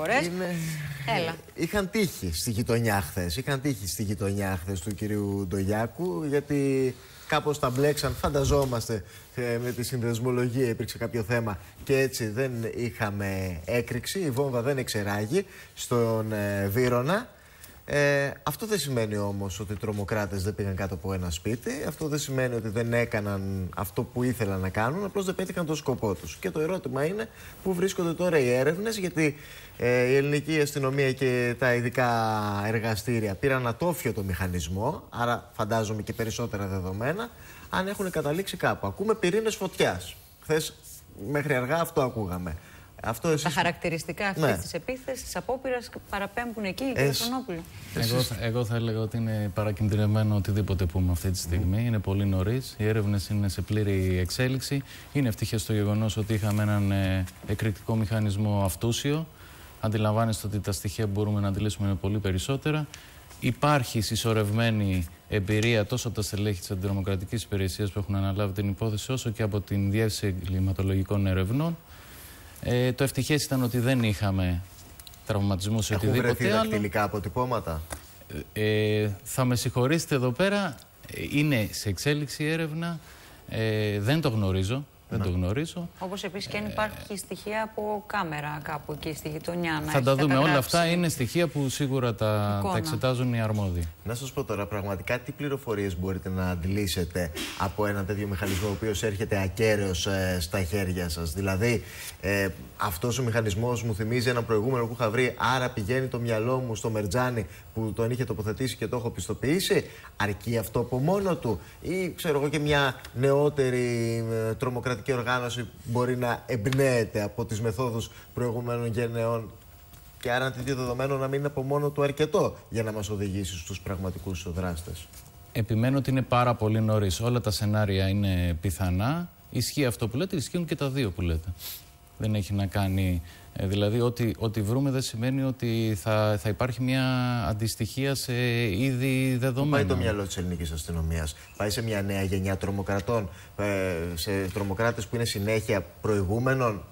φορές. Έλα. Είχαν τύχει στη γειτονιά χθες. Είχαν τύχει στη γειτονιά χθες του κυρίου Ντογιάκου, γιατί κάπως τα μπλέξαν, φανταζόμαστε ε, με τη συνδεσμολογία υπήρξε κάποιο θέμα και έτσι δεν είχαμε έκρηξη, η βόμβα δεν εξεράγει στον ε, Βύρονα. Ε, αυτό δεν σημαίνει όμως ότι οι τρομοκράτες δεν πήγαν κάτω από ένα σπίτι. Αυτό δεν σημαίνει ότι δεν έκαναν αυτό που ήθελαν να κάνουν. Απλώς δεν πέτυχαν το σκοπό τους. Και το ερώτημα είναι πού βρίσκονται τώρα οι έρευνες. Γιατί ε, η ελληνική αστυνομία και τα ειδικά εργαστήρια πήραν ατόφιο το μηχανισμό. Άρα φαντάζομαι και περισσότερα δεδομένα. Αν έχουν καταλήξει κάπου. Ακούμε πυρήνες φωτιάς. Χθες μέχρι αργά αυτό ακούγαμε. Αυτό εσείς... Τα χαρακτηριστικά αυτής ναι. της επίθεσης, τη απόπειρας παραπέμπουν εκεί, κύριε Εσ... Εγώ, θα, εγώ θα έλεγα ότι είναι παρακινδυνευμένο οτιδήποτε πούμε αυτή τη στιγμή. Είναι πολύ νωρίς. Οι έρευνες είναι σε πλήρη εξέλιξη. Είναι ευτυχές το γεγονός ότι είχαμε έναν ε, εκρηκτικό μηχανισμό αυτούσιο. Αντιλαμβάνεστε ότι τα στοιχεία που μπορούμε να αντιλήσουμε είναι πολύ περισσότερα. Υπάρχει συσσωρευμένη εμπειρία τόσο από τα στελέχη της Αντιδημοκρατικής Υπηρεσίας που έχουν αναλάβει την υπόθεση, όσο και από την Διεύθυνση Εγκληματολογικών Ερευνών. Ε, το ευτυχές ήταν ότι δεν είχαμε τραυματισμούς σε οτιδήποτε βρεθεί άλλο. δακτυλικά αποτυπώματα; Ε, θα με συγχωρήσετε εδώ πέρα. Ε, είναι σε εξέλιξη έρευνα. Ε, δεν το γνωρίζω. Δεν το γνωρίζω. Όπως επίσης και αν υπάρχει στοιχεία από κάμερα κάπου εκεί στη γειτονιά. Να θα τα δούμε. Όλα αυτά είναι στοιχεία που σίγουρα τα, τα εξετάζουν οι αρμόδιοι. Να σας πω τώρα, πραγματικά τι πληροφορίες μπορείτε να αντλήσετε από ένα τέτοιο μηχανισμό ο οποίος έρχεται ακέραιος ε, στα χέρια σας; Δηλαδή, ε, αυτός ο μηχανισμός μου θυμίζει ένα προηγούμενο που είχα βρει. Άρα πηγαίνει το μυαλό μου στο Μερτζάνι που τον είχε τοποθετήσει και το έχω πιστοποιήσει; Αρκεί αυτό από μόνο του, ή ξέρω εγώ και μια νεότερη ε, τρομοκρατική και οργάνωση μπορεί να εμπνέεται από τις μεθόδους προηγουμένων γενεών και άρα τη δεδομένο να μην είναι από μόνο του αρκετό για να μας οδηγήσει στους πραγματικούς δράστες. Επιμένω ότι είναι πάρα πολύ νωρίς. Όλα τα σενάρια είναι πιθανά. Ισχύει αυτό που λέτε, ισχύουν και τα δύο που λέτε. Δεν έχει να κάνει ε, δηλαδή, ότι, ότι βρούμε δεν σημαίνει ότι θα, θα υπάρχει μια αντιστοιχία σε είδη δεδομένα. Πάει το μυαλό της ελληνικής αστυνομίας. Πάει σε μια νέα γενιά τρομοκρατών, ε, σε τρομοκράτες που είναι συνέχεια προηγούμενων.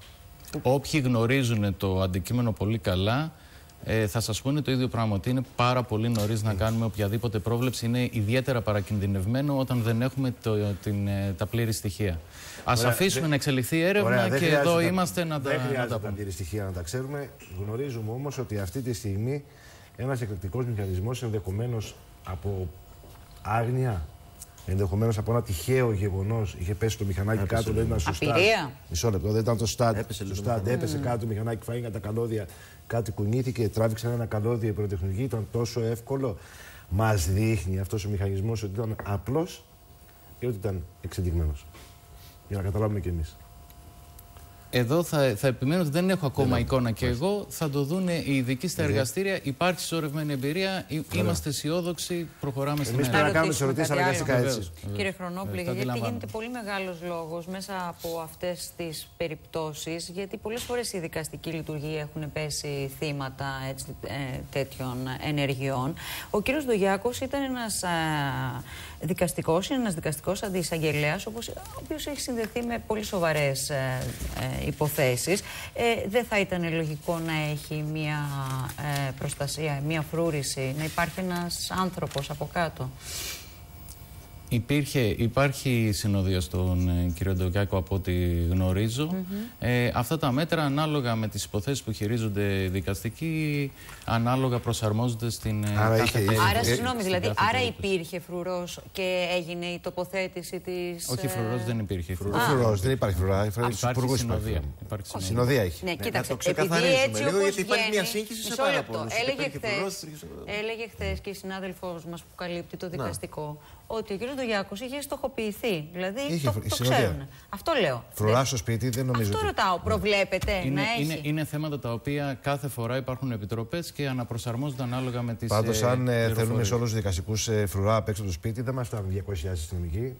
Όποιοι γνωρίζουν το αντικείμενο πολύ καλά, ε, θα σας πούνε το ίδιο πράγμα. Ότι είναι πάρα πολύ νωρίς να κάνουμε οποιαδήποτε πρόβλεψη. Είναι ιδιαίτερα παρακινδυνευμένο όταν δεν έχουμε το, την, ε, τα πλήρη στοιχεία. Α αφήσουμε να εξελιχθεί η έρευνα Ωραία, και εδώ είμαστε να τα, δεν χρειάζεται τα πλήρη στοιχεία να τα ξέρουμε. Γνωρίζουμε όμως ότι αυτή τη στιγμή ένας εκρηκτικός μηχανισμός ενδεχομένως από άγνοια Ενδεχομένως από ένα τυχαίο γεγονός είχε πέσει το μηχανάκι έπεσε κάτω, δεν ήταν στο στάντ. Μισό λεπτό, δεν ήταν το στάντ. Έπεσε, στο στάντ, έπεσε κάτω το μηχανάκι, φάγανε τα καλώδια, κάτι κουνήθηκε, τράβηξαν ένα καλώδιο. Η πυροτεχνική ήταν τόσο εύκολο. Μας δείχνει αυτός ο μηχανισμός ότι ήταν απλός ή ότι ήταν εξεντυγμένο. Για να καταλάβουμε κι εμείς. Εδώ θα, θα επιμένω ότι δεν έχω ακόμα εικόνα και εγώ. Θα το δουν οι ειδικοί στα εργαστήρια. Υπάρχει συσσωρευμένη εμπειρία. Είμαστε αισιόδοξοι. Προχωράμε στην Ελλάδα. Εμεί να κάνουμε τι ερωτήσει αναγκαστικά έτσι. Κύριε Χρονόπουλε, γιατί γίνεται πολύ μεγάλος λόγος μέσα από αυτές τις περιπτώσεις. Γιατί πολλές φορές οι δικαστικοί λειτουργοί έχουν πέσει θύματα έτσι, ε, τέτοιων ενεργειών. Ο κύριος Ντογιάκο ήταν ένας δικαστικός, είναι ένας δικαστικός αντιεισαγγελέα, ο οποίος έχει συνδεθεί με πολύ σοβαρές ε, ε, υποθέσεις. Ε, δεν θα ήταν λογικό να έχει μια ε, προστασία, μια φρούρηση, να υπάρχει ένας άνθρωπος από κάτω. Υπήρχε, υπάρχει συνοδεία στον ε, κύριο Ντογκάκο από ό,τι γνωρίζω. ε, αυτά τα μέτρα ανάλογα με τις υποθέσεις που χειρίζονται οι δικαστικοί ανάλογα προσαρμόζονται στην ε, άρα κάθε είχε, Άρα, συγγνώμη, δηλαδή, άρα υπήρχε φρουρός και έγινε η τοποθέτηση της... Όχι, φρουρός δεν υπήρχε. Φρουρός, δεν υπάρχει φρουρά. Υπάρχει συνοδεία. Υπάρχει συνοδεία έχει. Ναι, κοίταξε, επειδή έτσι όπως γιατί υπάρχει μια σύγχυση σε πάρα πολλούς. Έλεγε χθε και η συνάδελφός μας που καλύπτει το δικαστικό ότι ο κ. Ντογιάκος είχε στοχοποιηθεί. Δηλαδή είχε, το, το ξέρουν. Αυτό λέω. Φρουρά στο σπίτι, δεν νομίζω. Αυτό ρωτάω. Προβλέπετε είναι, να έχει; Είναι, είναι θέματα τα οποία κάθε φορά υπάρχουν επιτροπές και αναπροσαρμόζονται ανάλογα με τις. Πάντως, αν ε, θέλουμε σε όλους τους δικαστικούς ε, φρουρά απ' έξω το σπίτι, δεν μας φτάνουν 200.000 αστυνομικοί.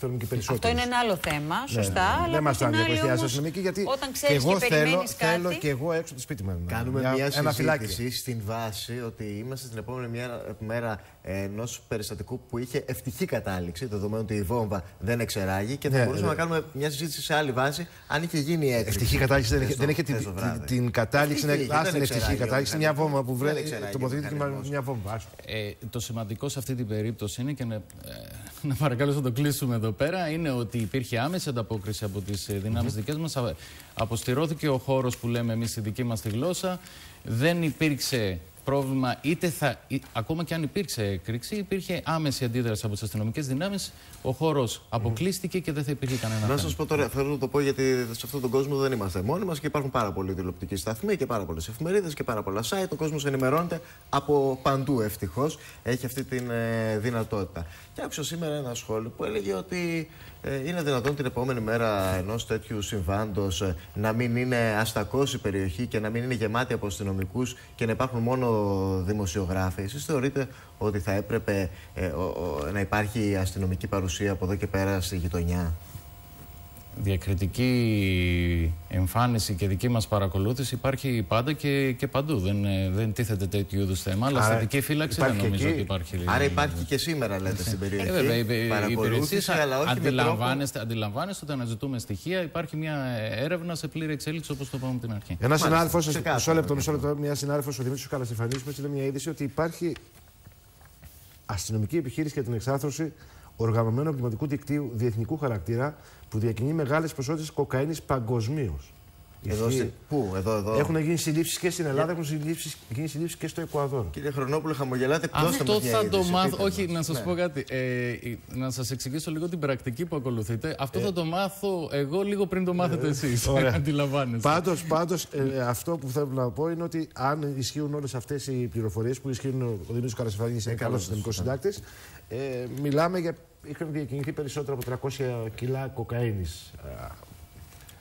Θέλουν και περισσότερο. Αυτό είναι ένα άλλο θέμα, σωστά. Ναι, αλλά δεν μας από την φτάνει η άλλη βοηθειά όμως, αστυνομική γιατί όταν και ξέρεις εγώ και θέλω, περιμένεις κάτι... θέλω και εγώ έξω από το σπίτι μου. να- Κάνουμε μια- μια, ένα φυλάκι. συζήτηση στην βάση ότι είμαστε στην επόμενη μέρα, μέρα ενός περιστατικού που είχε ευτυχή κατάληξη, δεδομένου ότι η βόμβα δεν εξεράγει και θα Ναι, μπορούσαμε ναι. να κάνουμε μια συζήτηση σε άλλη βάση αν είχε γίνει έκρηξη. Ευτυχή κατάληξη δεν χθες έχει, το- δεν έχει χθες την, το την, βράδυ. την κατάληξη. Ευτυχή, Είναι, ας δεν την ευτυχή εξεράγει ο κατάληξη. Είναι μια βόμβα που μηχανισμός. βρε, Δεν εξεράγει ο τοποθετείται και μηχανισμός. μια βόμβα. άστο. Ε, το σημαντικό σε αυτή την περίπτωση είναι και να, ε, να παρακαλώ να το κλείσουμε εδώ πέρα είναι ότι υπήρχε άμεση ανταπόκριση από τις ε, δυνάμεις Mm-hmm. δικές μας. Α- Αποστηρώθηκε ο χώρος που λέμε εμείς στη δική μας τη γλώσσα. Δεν υπήρξε πρόβλημα, είτε θα, ή- ακόμα και αν υπήρξε έκρηξη, υπήρχε άμεση αντίδραση από τις αστυνομικές δυνάμεις. Ο χώρος αποκλείστηκε και δεν θα υπήρχε κανένα Να θέμα. σα πω τώρα, θέλω να το πω γιατί σε αυτόν τον κόσμο δεν είμαστε μόνοι μας και υπάρχουν πάρα πολλοί τηλεοπτικοί σταθμοί και πάρα πολλές εφημερίδες και πάρα πολλά site. Ο κόσμος ενημερώνεται από παντού ευτυχώς. Έχει αυτή τη δυνατότητα. Και άκουσα σήμερα ένα σχόλιο που έλεγε ότι ε, είναι δυνατόν την επόμενη μέρα ενός τέτοιου συμβάντος να μην είναι αστακός η περιοχή και να μην είναι γεμάτη από αστυνομικούς και να υπάρχουν μόνο δημοσιογράφοι; Εσείς θεωρείτε ότι θα έπρεπε ε, ο- ο- να υπάρχει αστυνομική παρουσία από εδώ και πέρα στη γειτονιά; Διακριτική εμφάνιση και δική μας παρακολούθηση υπάρχει πάντα και, και παντού. Δεν, ε, δεν τίθεται τέτοιου είδους θέμα, αλλά Άρα στατική φύλαξη δεν υπάρχει και νομίζω εκεί. ότι υπάρχει. Άρα υπάρχει και σήμερα, λέτε, στην περιοχή. Ε, βέβαια, οι- οι παρακολούθηση, υπηρεσίες αλλά όχι με τρόπο... αντιλαμβάνεστε, αντιλαμβάνεστε ότι αναζητούμε στοιχεία. Υπάρχει μια έρευνα σε πλήρη εξέλιξη, όπως το είπαμε από την αρχή. Ένα συνάδελφος, ξεκάθαρα. μισό λεπτό, μισό λεπτό, μια συνάδελφος, ο Δημήτρης Καλασιφανή, μου έστειλε μια είδηση ότι υπάρχει αστυνομική επιχείρηση για την εξάρθρωση οργανωμένου εγκληματικού δικτύου διεθνικού χαρακτήρα που διακινεί μεγάλες ποσότητες κοκαίνης παγκοσμίως. Εδώ, στη... Πού, εδώ, εδώ. Έχουν γίνει συλλήψεις και στην Ελλάδα, έχουν συλλήψεις- γίνει συλλήψεις και στο Εκουαδόρ. Κύριε Χρονόπουλο, χαμογελάτε. δώστε Αυτό μας μια θα το είδηση, μάθω. πείτε Όχι, μας. να σας Ναι. πω κάτι. Ε, ε, να σας εξηγήσω λίγο την πρακτική που ακολουθείτε. Αυτό θα το μάθω εγώ λίγο πριν το μάθετε εσείς. ωραία. Αντιλαμβάνεστε. Πάντως, πάντως, ε, αυτό που θέλω να πω είναι ότι αν ισχύουν όλες αυτές οι πληροφορίες που ισχύουν, ο Δημήτρης Καρασιφανή είναι καλός καλός, αστυνομικό συντάκτης. Ε, μιλάμε για. Είχαν διακινηθεί περισσότερο από 300 κιλά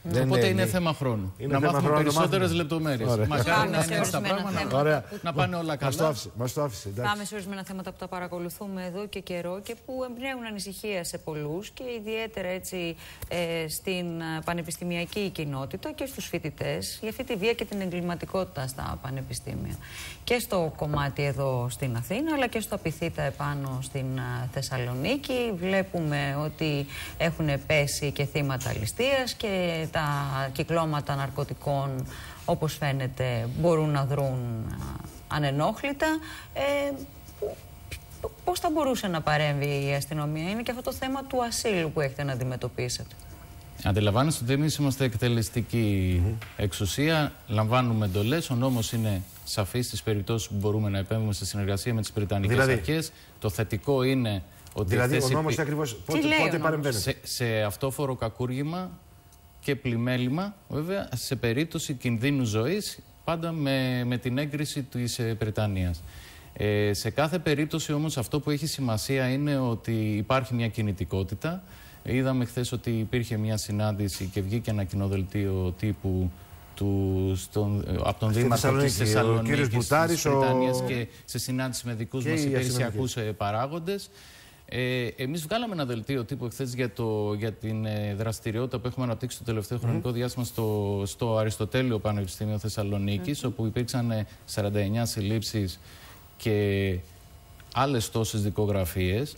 κοκαίνη. Οπότε είναι θέμα χρόνου. Είναι να θέμα μάθουμε χρόνου, να περισσότερες μάθουμε. λεπτομέρειες. Ωραία. Μακάρι Πάμε να σε είναι έτσι τα ορισμένα πράγματα. θέματα. Ωραία. Να πάνε όλα Μας το καλά. άφησε. Μας το άφησε εντάξει. Πάμε σε ορισμένα θέματα που τα παρακολουθούμε εδώ και καιρό και που εμπνέουν ανησυχία σε πολλούς και ιδιαίτερα έτσι ε, στην ε, πανεπιστημιακή κοινότητα και στους φοιτητές για αυτή τη βία και την εγκληματικότητα στα πανεπιστήμια. Και στο κομμάτι εδώ στην Αθήνα αλλά και στο Απιθύτα επάνω στην ε, Θεσσαλονίκη βλέπουμε ότι έχουν πέσει και θύματα ληστείας και τα κυκλώματα ναρκωτικών όπως φαίνεται μπορούν να δρουν α, ανενόχλητα. Ε, που- π- πώς θα μπορούσε να παρέμβει η αστυνομία; Είναι και αυτό το θέμα του ασύλου που έχετε να αντιμετωπίσετε. Αντιλαμβάνεστε ότι εμείς είμαστε εκτελεστική εξουσία, λαμβάνουμε εντολές. Ο νόμος είναι σαφής στις περιπτώσεις που μπορούμε να επέμβουμε σε συνεργασία με τις Βρετανικές Δηλαδή; Αρχές. Το θετικό είναι ότι. Δηλαδή, εχθές ο νόμος υπή- ακριβώς πότε, λέει ο πότε νόμος; παρεμβαίνει. σε, σε αυτόφορο κακούργημα και πλημέλημα, βέβαια, σε περίπτωση κινδύνου ζωής, πάντα με, με την έγκριση της ε, Βρετανίας. Ε, σε κάθε περίπτωση όμως αυτό που έχει σημασία είναι ότι υπάρχει μια κινητικότητα. Είδαμε χθες ότι υπήρχε μια συνάντηση και βγήκε ένα κοινοδελτίο τύπου του, στον, ε, από τον Στη Δήμαρχο της Θεσσαλονίκη, ο Θεσσαλονίκης, κύριος της Μπουτάρης, ο- Βρετανίας και σε συνάντηση με δικούς Και μας οι υπηρεσιακούς ε, παράγοντες. Ε, Εμείς βγάλαμε ένα δελτίο τύπου εχθές για, το, για την ε, δραστηριότητα που έχουμε αναπτύξει το τελευταίο χρονικό διάστημα στο, στο Αριστοτέλειο Πανεπιστήμιο Θεσσαλονίκης, όπου υπήρξαν ε, 49 συλλήψεις και άλλες τόσες δικογραφίες.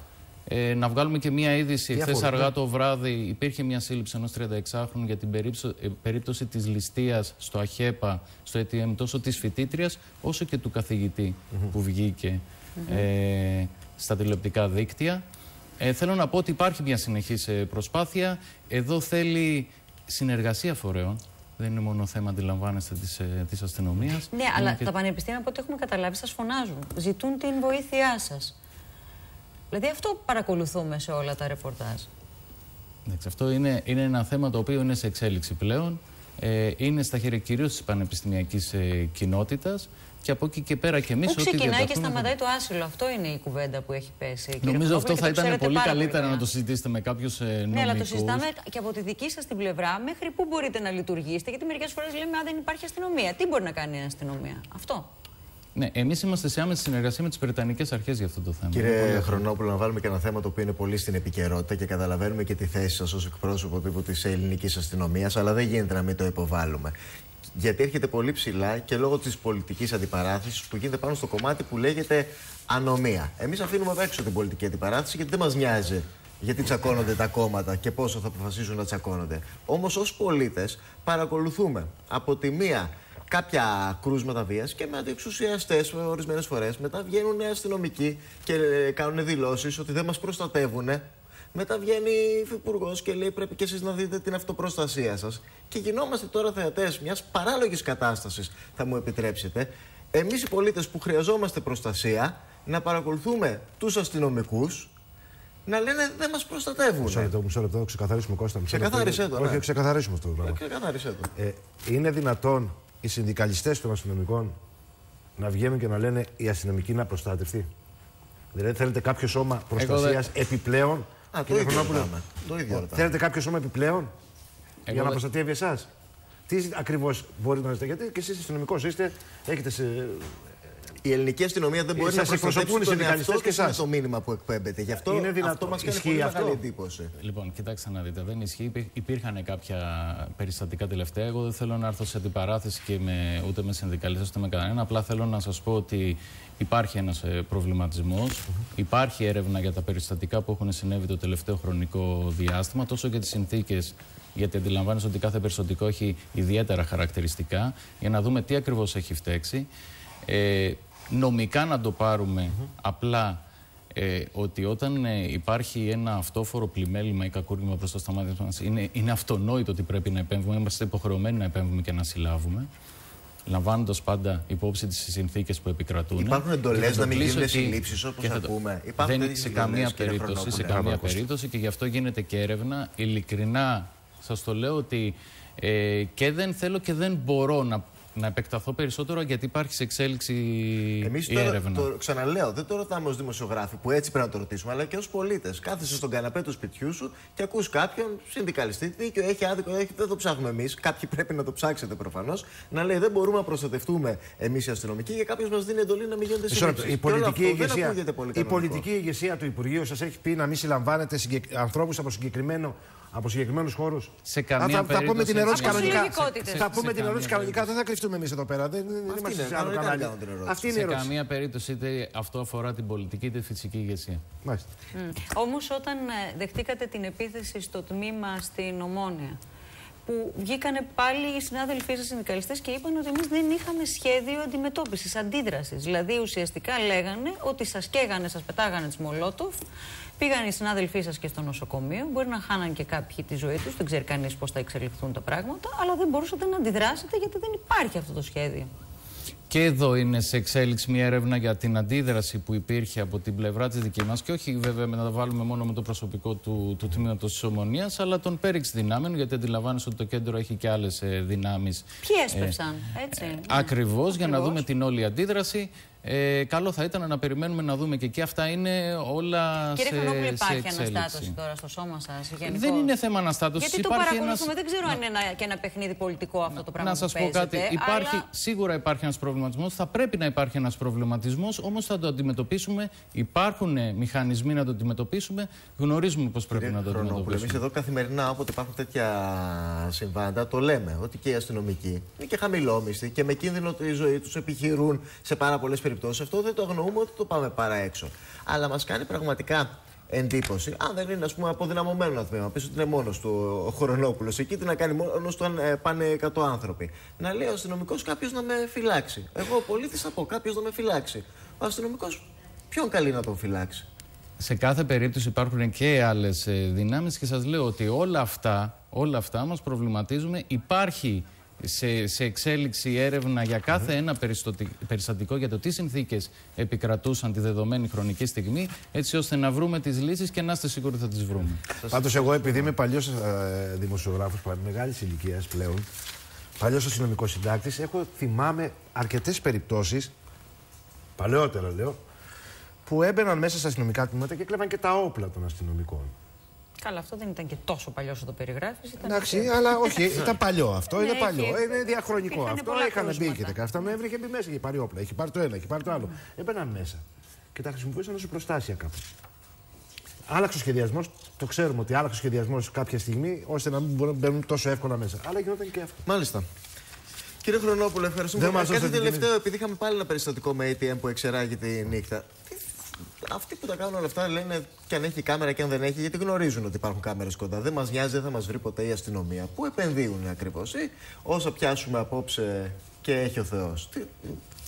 Ε, να βγάλουμε και μία είδηση. Τι Εχθές αφορούν, αργά ναι. το βράδυ υπήρχε μια σύλληψη ενός 36χρονου για την περίπτωση, ε, περίπτωση της ληστείας στο ΑΧΕΠΑ, στο ATM, τόσο της φοιτήτριας όσο και του καθηγητη που βγήκε ε, στα τηλεοπτικά δίκτυα. Ε, θέλω να πω ότι υπάρχει μια συνεχής ε, προσπάθεια. Εδώ θέλει συνεργασία φορέων. Δεν είναι μόνο θέμα, αντιλαμβάνεστε, της, ε, της αστυνομίας. Ναι, Είναι αλλά και- τα πανεπιστήμια από ό,τι έχουμε καταλάβει σας φωνάζουν. Ζητούν την βοήθειά σας. Δηλαδή αυτό παρακολουθούμε σε όλα τα ρεπορτάζ. Εντάξει, αυτό είναι, είναι ένα θέμα το οποίο είναι σε εξέλιξη πλέον. Ε, είναι στα χέρια κυρίως της πανεπιστημιακής ε, κοινότητας και από εκεί και πέρα και εμείς. Πού ξεκινάει και σταματάει το άσυλο; Αυτό είναι η κουβέντα που έχει πέσει. κύριε Νομίζω Χρονόπουλε, αυτό και θα το ήταν ξέρετε πολύ πάρα καλύτερα καλά. να το συζητήσετε με κάποιους ε, νομικού. Ναι, αλλά το συζητάμε και από τη δική σας την πλευρά μέχρι πού μπορείτε να λειτουργήσετε. Γιατί μερικές φορές λέμε: Αν δεν υπάρχει αστυνομία, τι μπορεί να κάνει η αστυνομία; Αυτό. Ναι, εμείς είμαστε σε άμεση συνεργασία με τις Βρετανικές Αρχές για αυτό το θέμα. Κύριε Χρονόπουλο, να βάλουμε και ένα θέμα το οποίο είναι πολύ στην επικαιρότητα και καταλαβαίνουμε και τη θέση σας ως εκπρόσωπο τύπου της ελληνικής αστυνομίας, αλλά δεν γίνεται να μην το υποβάλουμε. Γιατί έρχεται πολύ ψηλά και λόγω της πολιτικής αντιπαράθεσης που γίνεται πάνω στο κομμάτι που λέγεται ανομία. Εμείς αφήνουμε απ' έξω την πολιτική αντιπαράθεση γιατί δεν μας νοιάζει γιατί τσακώνονται τα κόμματα και πόσο θα αποφασίσουν να τσακώνονται. Όμως, ως πολίτες, παρακολουθούμε από τη μία κάποια κρούσματα βίας και με αντιεξουσιαστές ορισμένες φορές. Μετά βγαίνουν αστυνομικοί και κάνουν δηλώσεις ότι δεν μας προστατεύουν. Μετά βγαίνει υφυπουργός και λέει: Πρέπει και εσείς να δείτε την αυτοπροστασία σας. Και γινόμαστε τώρα θεατές μιας παράλογης κατάστασης, θα μου επιτρέψετε. Εμείς οι πολίτες που χρειαζόμαστε προστασία να παρακολουθούμε τους αστυνομικούς να λένε δεν μας προστατεύουν. Μισό λεπτό, μισό λεπτό, ξεκαθαρίσουμε Κώστα. Ξεκαθάρισε το. Όχι, ναι. ξεκαθαρίσουμε αυτό το πράγμα. Ξεκαθάρισε το. Ε, είναι δυνατόν οι συνδικαλιστές των αστυνομικών να βγαίνουν και να λένε η αστυνομική είναι απροστάτευτη. Δηλαδή θέλετε κάποιο σώμα προστασίας επιπλέον; Α, το κύριε ίδιο Χρονόπουλε, ρωτάμε. Το ίδιο ρωτάμε. Θέλετε κάποιο σώμα επιπλέον για να δεν- προστατεύει εσάς; Τι ακριβώς μπορείτε να ζητάτε, Γιατί και εσείς αστυνομικός είστε, έχετε σε, Η ελληνική αστυνομία δεν μπορεί Ε, Σας να προστατεύσει εκπροσωπούν οι τον συνδικαλιστές εαυτό και της με εσάς. το μήνυμα που εκπέμπεται. Γι' αυτό Είναι δυνατό. αυτό μας κάνει Ισχύει πολύ αυτό; μεγάλη εντύπωση. Λοιπόν, κοιτάξτε να δείτε, δεν ισχύει. Υπή- Υπήρχαν κάποια περιστατικά τελευταία. Εγώ δεν θέλω να έρθω σε αντιπαράθεση και με, ούτε με συνδικαλιστές ούτε με κανέναν. Απλά θέλω να σας πω ότι υπάρχει ένας προβληματισμός. Υπάρχει έρευνα για τα περιστατικά που έχουν συνέβη το τελευταίο χρονικό διάστημα, τόσο και τις συνθήκες. Γιατί αντιλαμβάνεσαι ότι κάθε περιστατικό έχει ιδιαίτερα χαρακτηριστικά, για να δούμε τι ακριβώς έχει φταίξει. Ε, νομικά να το πάρουμε απλά ε, ότι όταν ε, υπάρχει ένα αυτόφορο πλημέλημα ή κακούργημα προ τα μάτια μας, είναι, είναι αυτονόητο ότι πρέπει να επέμβουμε. Είμαστε υποχρεωμένοι να επέμβουμε και να συλλάβουμε. Λαμβάνοντας πάντα υπόψη τις συνθήκες που επικρατούν. Υπάρχουν εντολές Και θα το να μην κλείσω γίνουν εκεί συλλήψεις, όπως και θα το- ακούμε. Υπάρχουν Δεν τέτοιες σε εντολές, καμία κύριε περίπτωση, σε Χρονόπουλε. καμία Μπράβο, περίπτωση και γι' αυτό γίνεται και έρευνα. Ειλικρινά σας το λέω ότι ε, και δεν θέλω και δεν μπορώ να, να επεκταθώ περισσότερο γιατί υπάρχει σε εξέλιξη Εμείς η τώρα, έρευνα. το ξαναλέω, δεν το ρωτάμε ως δημοσιογράφοι που έτσι πρέπει να το ρωτήσουμε, αλλά και ως πολίτες. Κάθεσαι στον καναπέ του σπιτιού σου και ακούς κάποιον συνδικαλιστή. Δίκιο, έχει άδικο, έχει, δεν το ψάχνουμε εμείς. Κάποιοι πρέπει να το ψάξετε προφανώς. Να λέει δεν μπορούμε να προστατευτούμε εμείς οι αστυνομικοί και κάποιος μας δίνει εντολή να μην γίνονται Μισό λεπτό. συλλήψεις. Η Και όλο πολιτική, αυτό δεν ηγεσία, ακούγεται πολύ η κανονικό. πολιτική ηγεσία του Υπουργείου σας έχει πει να μην συλλαμβάνετε συγκεκ... ανθρώπους από, συγκεκριμένο... από συγκεκριμένους χώρους; Σε καμία θα, θα πούμε περίπτωση την ερώτηση Από κανονικά. συλλογικότητες. Θα πούμε Σε την ερώτηση καμία κανονικά. Δεν θα κρυφτούμε εμείς εδώ πέρα. Δεν, δεν Αυτή είμαστε είναι, σε άλλο κανονικά κανάλι. να κάνω την ερώτηση. Αυτή είναι η σε ερώτηση. καμία περίπτωση είτε αυτό αφορά την πολιτική είτε τη φυσική ηγεσία. Μάλιστα. Όμως, όταν ε, δεχτήκατε την επίθεση στο τμήμα στην Ομόνια, που βγήκανε πάλι οι συνάδελφοί σας συνδικαλιστές και είπαν ότι εμείς δεν είχαμε σχέδιο αντιμετώπισης, αντίδρασης. Δηλαδή, ουσιαστικά λέγανε ότι σας καίγανε, σας πετάγανε τι Μολότοφ, πήγαν οι συνάδελφοί σας και στο νοσοκομείο. Μπορεί να χάναν και κάποιοι τη ζωή τους, δεν ξέρει κανείς πώς θα εξελιχθούν τα πράγματα, αλλά δεν μπορούσατε να αντιδράσετε γιατί δεν υπάρχει αυτό το σχέδιο. Και εδώ είναι σε εξέλιξη μια έρευνα για την αντίδραση που υπήρχε από την πλευρά της δικής μας και όχι βέβαια με να τα βάλουμε μόνο με το προσωπικό του, του τμήματος της Ομονίας, αλλά των πέριξ δυνάμεων, γιατί αντιλαμβάνεσαι ότι το κέντρο έχει και άλλες δυνάμεις. Ποιοι έσπευσαν, έτσι. ναι. Ακριβώς για να Ακριβώς. δούμε την όλη αντίδραση. Ε, καλό θα ήταν να περιμένουμε να δούμε και εκεί. Αυτά είναι όλα Κύριε σε, Χρονόπουλε, σε υπάρχει εξέλιξη. αναστάτωση τώρα στο σώμα σας. Δεν είναι θέμα αναστάτωσης. Γιατί το παρακολουθούμε, δεν ξέρω αν είναι ένα, και ένα παιχνίδι πολιτικό αυτό το πράγμα. Να σας που πω κάτι. παίζετε, Υπάρχει, αλλά- Σίγουρα υπάρχει ένας προβληματισμός. Θα πρέπει να υπάρχει ένας προβληματισμός, όμως θα το αντιμετωπίσουμε. Υπάρχουν ε, μηχανισμοί να το αντιμετωπίσουμε. Γνωρίζουμε πώ πρέπει να το Εμεί αντιμετωπίσουμε. εδώ καθημερινά, όποτε υπάρχουν τέτοια συμβάντα, το λέμε ότι και οι αστυνομικοί είναι και χαμηλόμιστοι και με κίνδυνο τη ζωή τους επιχειρούν σε πάρα πολλές περιπτώσεις. Αυτό δεν το αγνοούμε ότι το πάμε παρά έξω. Αλλά μας κάνει πραγματικά εντύπωση, αν δεν είναι ας πούμε, αποδυναμωμένο ένα τμήμα, πει ότι είναι μόνος του ο Χρονόπουλο, εκεί τι να κάνει μόνος του αν ε, πάνε 100 άνθρωποι. Να λέει ο αστυνομικός κάποιος να με φυλάξει. Εγώ ο πολίτης θα πω κάποιος να με φυλάξει. Ο αστυνομικός ποιον καλεί να τον φυλάξει; Σε κάθε περίπτωση υπάρχουν και άλλες δυνάμεις και σας λέω ότι όλα αυτά, όλα αυτά μας προβληματίζουμε. Υπάρχει σε, σε εξέλιξη έρευνα για κάθε ένα περιστοτι- περιστατικό για το τι συνθήκες επικρατούσαν τη δεδομένη χρονική στιγμή, έτσι ώστε να βρούμε τις λύσεις και να είστε σίγουροι ότι θα τις βρούμε. Πάντως, εγώ επειδή είμαι παλιός ε, δημοσιογράφος, μεγάλης ηλικίας πλέον, παλιός αστυνομικός συντάκτης, έχω θυμάμαι αρκετές περιπτώσεις, παλαιότερα λέω, που έμπαιναν μέσα στα αστυνομικά τμήματα και έκλεβαν και τα όπλα των αστυνομικών. Καλά, αυτό δεν ήταν και τόσο παλιό όσο το περιγράφεις. Εντάξει, αλλά όχι, ήταν παλιό αυτό. Ναι, είναι παλιό. έχει- Είναι διαχρονικό υπήρχαν αυτό. πολλά Είχαν μπει και κρούσματα. 17 Νοέμβρη, είχε μπει μέσα, είχε πάρει όπλα. Είχε πάρει το ένα, είχε πάρει το άλλο. Έμπαιναν μέσα και τα χρησιμοποιούσαν ως προστάσια κάπου. Άλλαξε ο σχεδιασμός, το ξέρουμε ότι άλλαξε ο σχεδιασμός κάποια στιγμή ώστε να μην μπορούν να μπαίνουν τόσο εύκολα μέσα. Αλλά γινόταν και αυτό. Μάλιστα. Κύριε Χρονόπουλο, ευχαριστούμε. Δεν μας Κάτι δώσατε την τελευταίο, επειδή είχαμε πάλι ένα περιστατικό με ATM που εξεράγει τη νύχτα. Τι- Αυτοί που τα κάνουν όλα αυτά λένε και αν έχει κάμερα και αν δεν έχει, γιατί γνωρίζουν ότι υπάρχουν κάμερες κοντά. Δεν μας νοιάζει, δεν θα μας βρει ποτέ η αστυνομία. Πού επενδύουν ακριβώς, ή όσα πιάσουμε απόψε και έχει ο Θεός.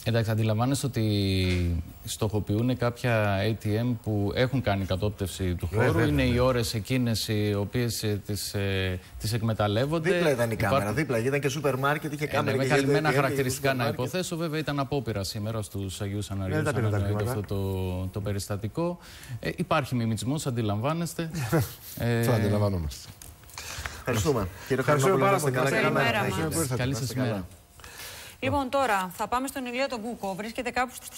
Εντάξει, αντιλαμβάνεστε ότι στοχοποιούν κάποια ATM που έχουν κάνει κατόπτευση του χώρου. βέβαια, είναι οι ναι. ώρες εκείνες οι οποίες τις, ε, τις εκμεταλλεύονται. Δίπλα ήταν η κάμερα, Υπάρχουν- δίπλα. Ήταν και σούπερ μάρκετ, είχε Ε, κάμερα. ναι, με και για το καλυμμένα ATM, και χαρακτηριστικά για το να σούπερ μάρκετ. υποθέσω. Βέβαια, ήταν απόπειρα σήμερα στους Αγίους Αναριού Δεν τα πήρε τα αυτό χρήματα. το, το περιστατικό. Ε, υπάρχει μιμητισμός, αντιλαμβάνεστε. ε, Αυτό αντιλαμβανόμαστε. Ευχαριστούμε. Κύριε Ευχαριστούμε Χρονόπουλο, πάρα να είστε πολύ. καλά. Καλημέρα Καλημέρα. μας. Ευχαριστούμε. Καλή Να σας είστε καλά. μέρα. Λοιπόν, τώρα θα πάμε στον Ηλία τον Κούκο. Βρίσκεται κάπου